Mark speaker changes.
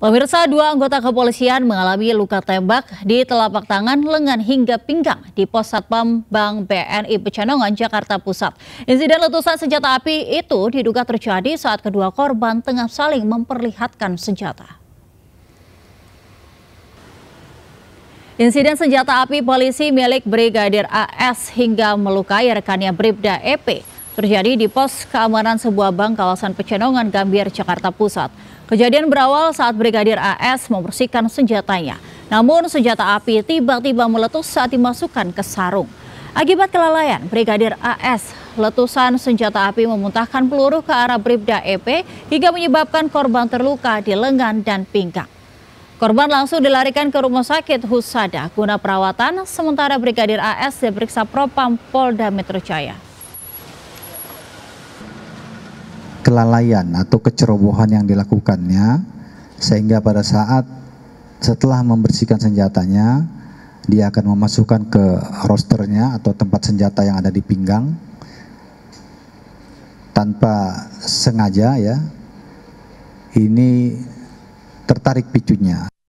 Speaker 1: Pemirsa dua anggota kepolisian mengalami luka tembak di telapak tangan, lengan hingga pinggang di pos Satpam Bank BNI Pecanongan, Jakarta Pusat. Insiden letusan senjata api itu diduga terjadi saat kedua korban tengah saling memperlihatkan senjata. Insiden senjata api polisi milik Brigadir AS hingga melukai rekannya Bribda EP terjadi di pos keamanan sebuah bank kawasan Pecenongan, Gambir, Jakarta Pusat. Kejadian berawal saat Brigadir AS membersihkan senjatanya. Namun senjata api tiba-tiba meletus saat dimasukkan ke sarung. Akibat kelalaian Brigadir AS, letusan senjata api memuntahkan peluru ke arah Bribda EP hingga menyebabkan korban terluka di lengan dan pinggang. Korban langsung dilarikan ke rumah sakit Husada guna perawatan, sementara Brigadir AS diperiksa Propam Polda Metro Jaya.
Speaker 2: Kelalaian atau kecerobohan yang dilakukannya sehingga pada saat setelah membersihkan senjatanya dia akan memasukkan ke rosternya atau tempat senjata yang ada di pinggang tanpa sengaja ya. Ini tertarik picunya